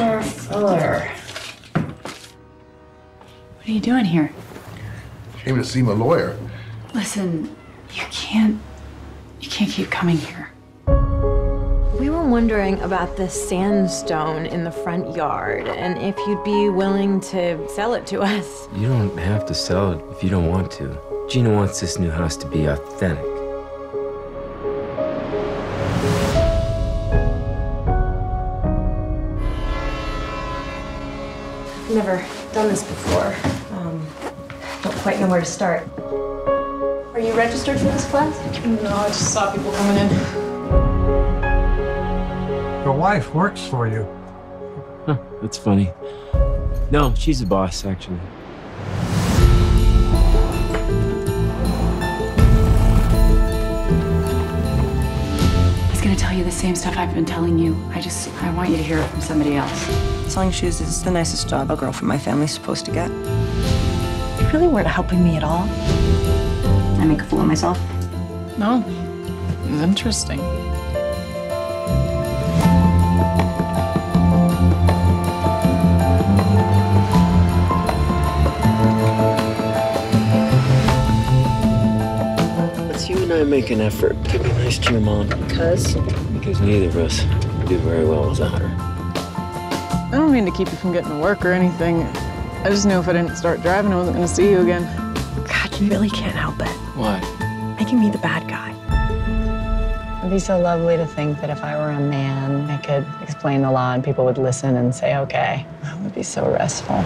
Miller. What are you doing here? Came to see my lawyer. Listen, you can't. You can't keep coming here. We were wondering about the sandstone in the front yard and if you'd be willing to sell it to us. You don't have to sell it if you don't want to. Gina wants this new house to be authentic. Never done this before. Um, don't quite know where to start. Are you registered for this class? No, I just saw people coming in. Your wife works for you. Huh, that's funny. No, she's the boss, actually. He's gonna tell you the same stuff I've been telling you. I just, I want you to hear it from somebody else. Selling shoes is the nicest job a girl from my family's supposed to get. You really weren't helping me at all. I make a fool of myself. No, it was interesting. And I make an effort to be nice to your mom. Because? Because neither of us do very well without her. I don't mean to keep you from getting to work or anything. I just knew if I didn't start driving, I wasn't going to see you again. God, you really can't help it. Why? Making me the bad guy. It'd be so lovely to think that if I were a man, I could explain the law and people would listen and say, okay. That would be so restful.